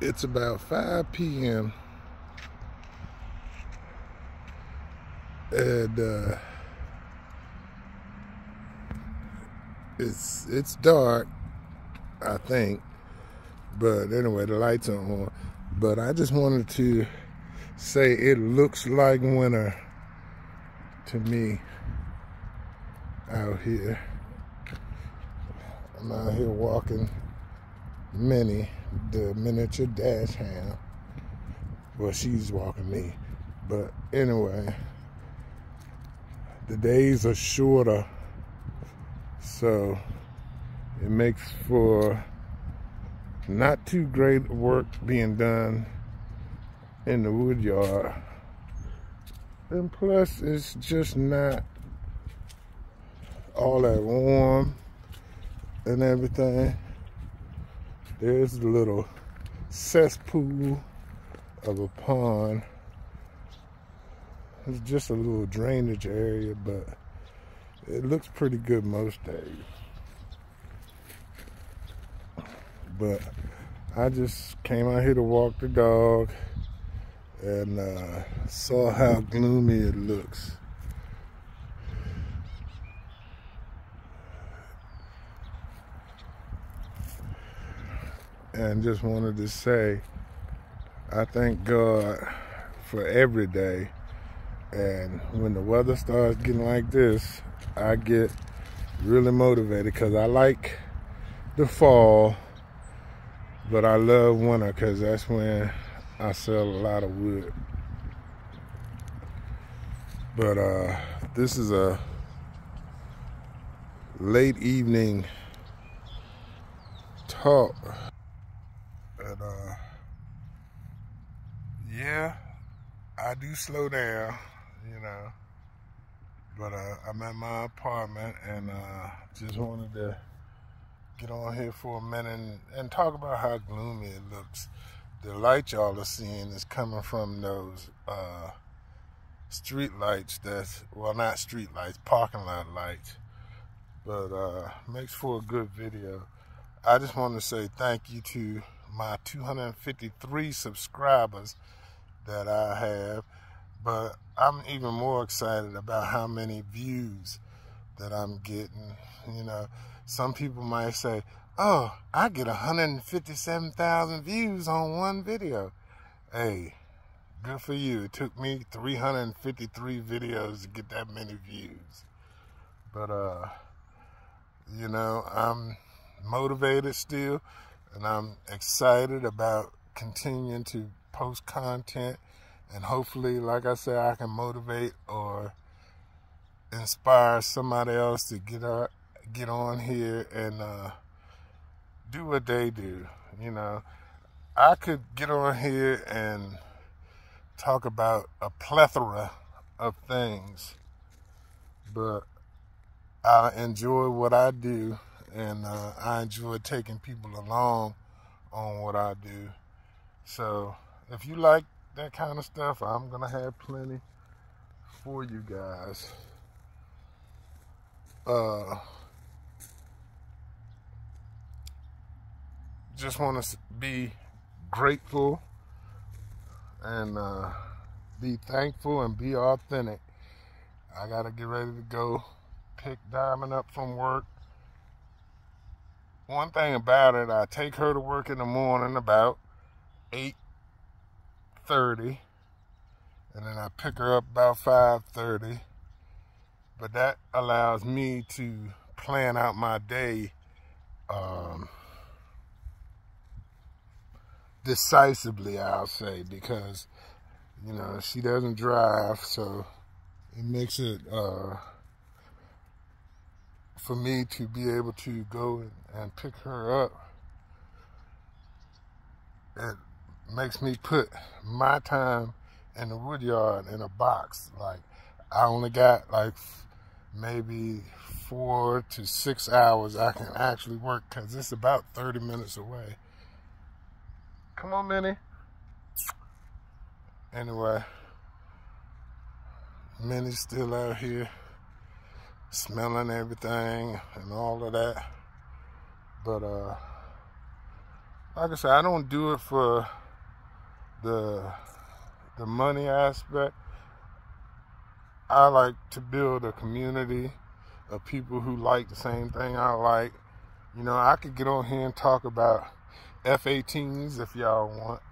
it's about 5 p.m. And uh, it's it's dark, I think. But anyway, the lights are on. But I just wanted to say it looks like winter to me out here. I'm out here walking Minnie, the miniature dachshund. Well, she's walking me. But anyway, the days are shorter, so it makes for not too great work being done in the wood yard. And plus, it's just not all that warm and everything. There's the little cesspool of a pond. It's just a little drainage area, but it looks pretty good most days. But I just came out here to walk the dog and uh, saw how gloomy it looks. And just wanted to say, I thank God for every day. And when the weather starts getting like this, I get really motivated because I like the fall, but I love winter because that's when I sell a lot of wood. But uh, this is a late evening talk. And uh, yeah, I do slow down, you know. But uh, I'm at my apartment and uh, just wanted to get on here for a minute and, and talk about how gloomy it looks the light y'all are seeing is coming from those uh, street lights that's well not street lights parking lot lights but uh, makes for a good video i just want to say thank you to my 253 subscribers that i have but i'm even more excited about how many views that i'm getting you know some people might say oh, I get 157,000 views on one video. Hey, good for you. It took me 353 videos to get that many views. But, uh, you know, I'm motivated still, and I'm excited about continuing to post content. And hopefully, like I said, I can motivate or inspire somebody else to get, up, get on here and, uh, do what they do. You know, I could get on here and talk about a plethora of things, but I enjoy what I do and uh, I enjoy taking people along on what I do. So if you like that kind of stuff, I'm going to have plenty for you guys. Uh, just want to be grateful and uh, be thankful and be authentic. I got to get ready to go pick Diamond up from work. One thing about it, I take her to work in the morning about 8.30 and then I pick her up about 5.30. But that allows me to plan out my day um, decisively, I'll say, because, you know, she doesn't drive, so it makes it, uh, for me to be able to go and pick her up, it makes me put my time in the woodyard in a box. Like, I only got like maybe four to six hours I can actually work because it's about 30 minutes away. Come on, Minnie. Anyway, Minnie's still out here smelling everything and all of that. But uh, like I said, I don't do it for the the money aspect. I like to build a community of people who like the same thing I like. You know, I could get on here and talk about F-18s if y'all want.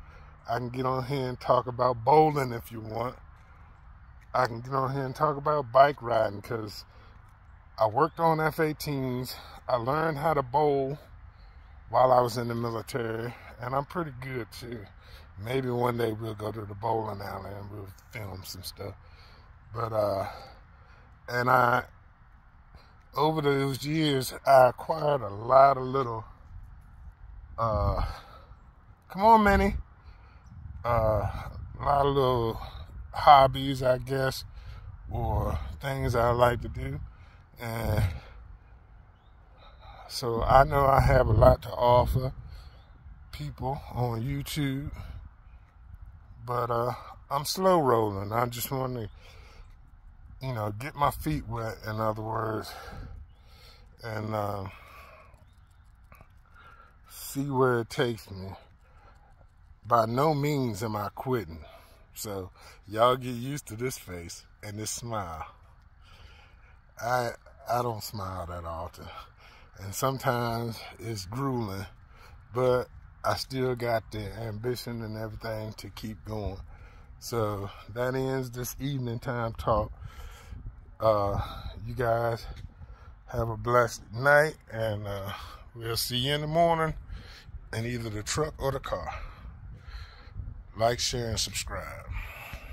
I can get on here and talk about bowling if you want. I can get on here and talk about bike riding because I worked on F-18s. I learned how to bowl while I was in the military, and I'm pretty good too. Maybe one day we'll go to the bowling alley and we'll film some stuff. But uh, and I over those years I acquired a lot of little uh, come on, Manny. Uh, a lot of little hobbies, I guess, or things I like to do, and so I know I have a lot to offer people on YouTube, but uh, I'm slow rolling. I just want to, you know, get my feet wet, in other words, and uh, see where it takes me. By no means am I quitting. So y'all get used to this face and this smile. I I don't smile that often and sometimes it's grueling, but I still got the ambition and everything to keep going. So that ends this evening time talk. Uh, you guys have a blessed night, and uh, we'll see you in the morning in either the truck or the car. Like, share, and subscribe.